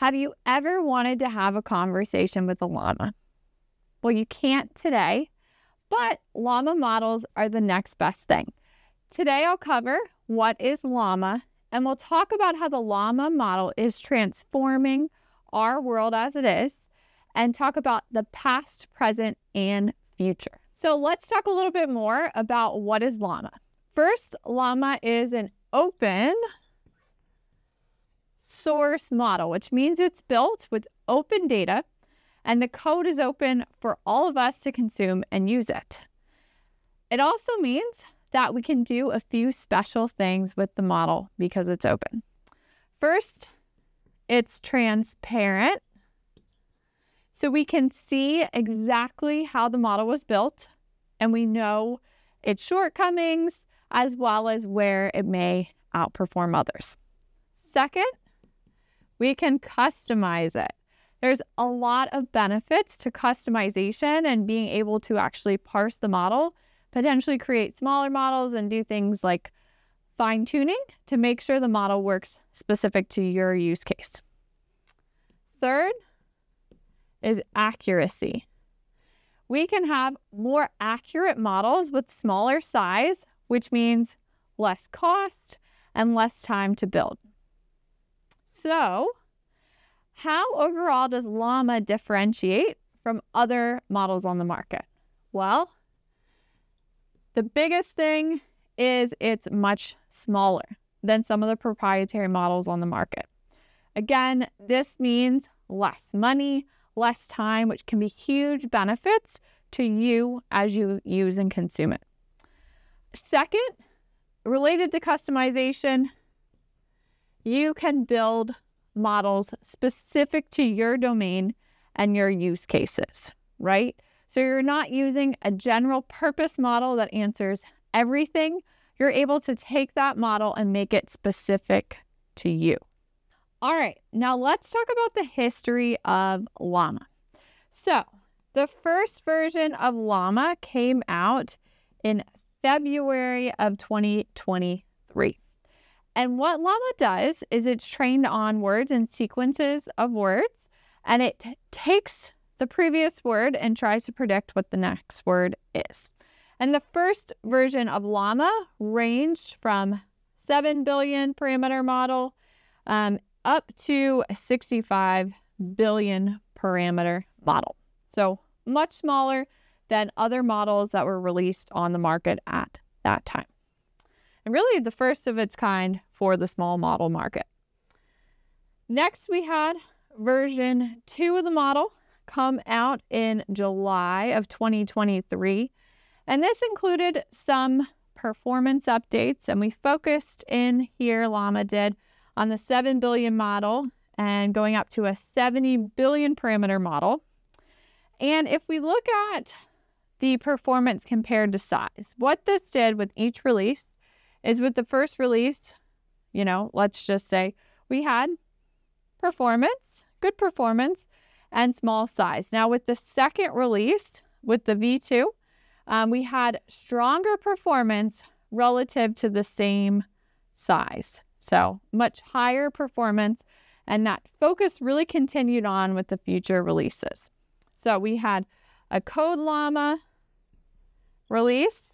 Have you ever wanted to have a conversation with a llama? Well, you can't today, but llama models are the next best thing. Today, I'll cover what is llama, and we'll talk about how the llama model is transforming our world as it is, and talk about the past, present, and future. So, let's talk a little bit more about what is llama. First, llama is an open source model, which means it's built with open data and the code is open for all of us to consume and use it. It also means that we can do a few special things with the model because it's open. First, it's transparent. So we can see exactly how the model was built and we know its shortcomings as well as where it may outperform others. Second, we can customize it. There's a lot of benefits to customization and being able to actually parse the model, potentially create smaller models and do things like fine tuning to make sure the model works specific to your use case. Third is accuracy. We can have more accurate models with smaller size, which means less cost and less time to build. So, how overall does Llama differentiate from other models on the market? Well, the biggest thing is it's much smaller than some of the proprietary models on the market. Again, this means less money, less time, which can be huge benefits to you as you use and consume it. Second, related to customization, you can build models specific to your domain and your use cases, right? So you're not using a general purpose model that answers everything. You're able to take that model and make it specific to you. All right, now let's talk about the history of Llama. So, the first version of Llama came out in February of 2023. And what Llama does is it's trained on words and sequences of words, and it takes the previous word and tries to predict what the next word is. And the first version of Llama ranged from 7 billion parameter model um, up to 65 billion parameter model. So much smaller than other models that were released on the market at that time and really the first of its kind for the small model market. Next, we had version two of the model come out in July of 2023, and this included some performance updates, and we focused in here, Llama did, on the 7 billion model and going up to a 70 billion parameter model. And if we look at the performance compared to size, what this did with each release is with the first release, you know, let's just say we had performance, good performance, and small size. Now, with the second release, with the V2, um, we had stronger performance relative to the same size. So, much higher performance, and that focus really continued on with the future releases. So, we had a Code Llama release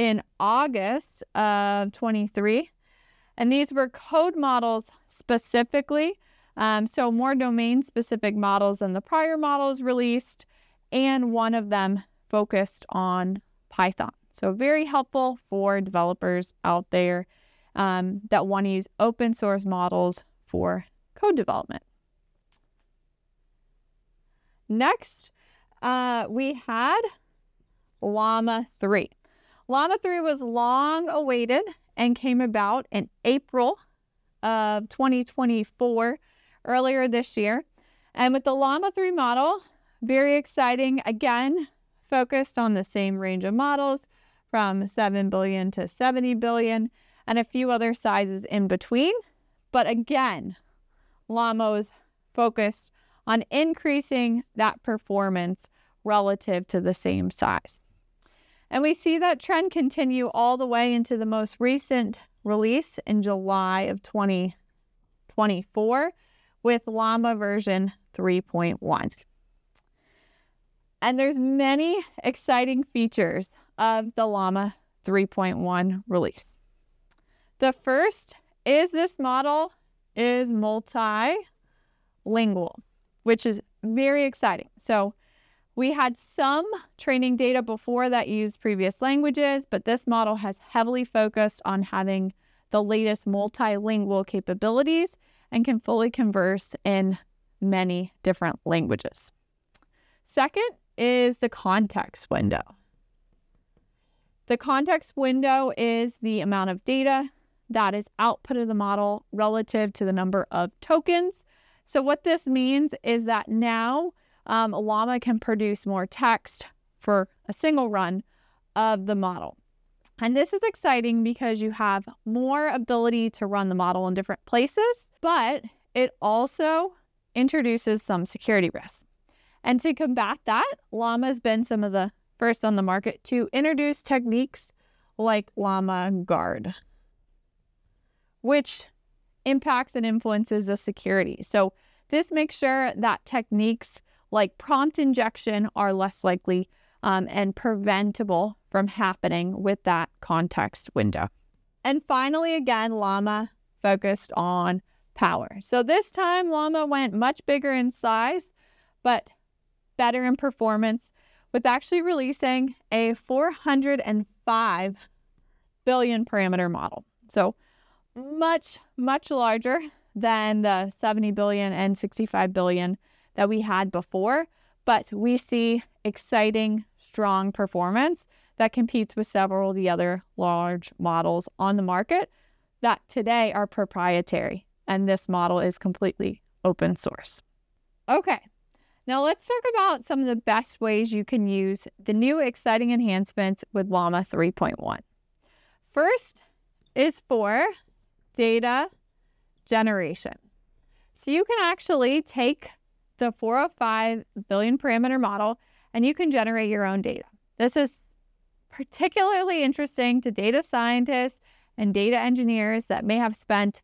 in August of 23. And these were code models specifically. Um, so, more domain specific models than the prior models released, and one of them focused on Python. So, very helpful for developers out there um, that want to use open source models for code development. Next, uh, we had Llama 3. Llama 3 was long awaited and came about in April of 2024, earlier this year. And with the Llama 3 model, very exciting. Again, focused on the same range of models from 7 billion to 70 billion and a few other sizes in between. But again, Llama's focused on increasing that performance relative to the same size. And we see that trend continue all the way into the most recent release in July of 2024, with Llama version 3.1. And there's many exciting features of the Llama 3.1 release. The first is this model is multilingual, which is very exciting. So we had some training data before that used previous languages, but this model has heavily focused on having the latest multilingual capabilities and can fully converse in many different languages. Second is the context window. The context window is the amount of data that is output of the model relative to the number of tokens. So what this means is that now um, Llama can produce more text for a single run of the model. And this is exciting because you have more ability to run the model in different places, but it also introduces some security risks. And to combat that, Llama has been some of the first on the market to introduce techniques like Llama Guard, which impacts and influences the security. So this makes sure that techniques like prompt injection are less likely um, and preventable from happening with that context window. And finally, again, Llama focused on power. So this time, Llama went much bigger in size, but better in performance with actually releasing a 405 billion parameter model. So much, much larger than the 70 billion and 65 billion that we had before, but we see exciting, strong performance that competes with several of the other large models on the market that today are proprietary. And this model is completely open source. Okay, now let's talk about some of the best ways you can use the new exciting enhancements with Llama 3.1. First is for data generation. So you can actually take the 405 billion parameter model and you can generate your own data. This is particularly interesting to data scientists and data engineers that may have spent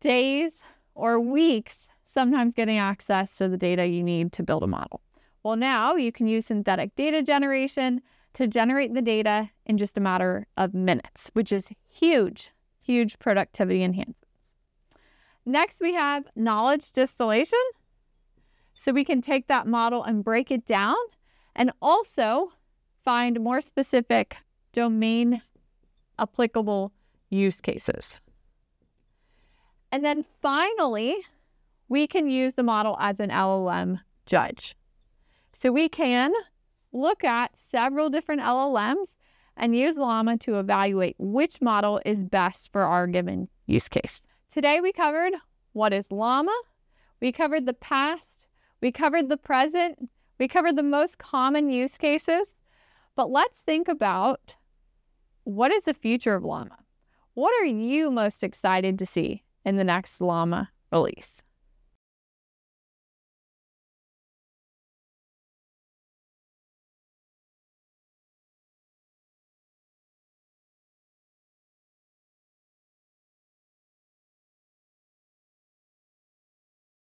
days or weeks sometimes getting access to the data you need to build a model. Well, now you can use synthetic data generation to generate the data in just a matter of minutes, which is huge, huge productivity enhancement. Next, we have knowledge distillation. So we can take that model and break it down and also find more specific domain applicable use cases. And then finally, we can use the model as an LLM judge. So we can look at several different LLMs and use Llama to evaluate which model is best for our given use case. Today we covered what is Llama, we covered the past, we covered the present, we covered the most common use cases, but let's think about what is the future of Llama? What are you most excited to see in the next Llama release?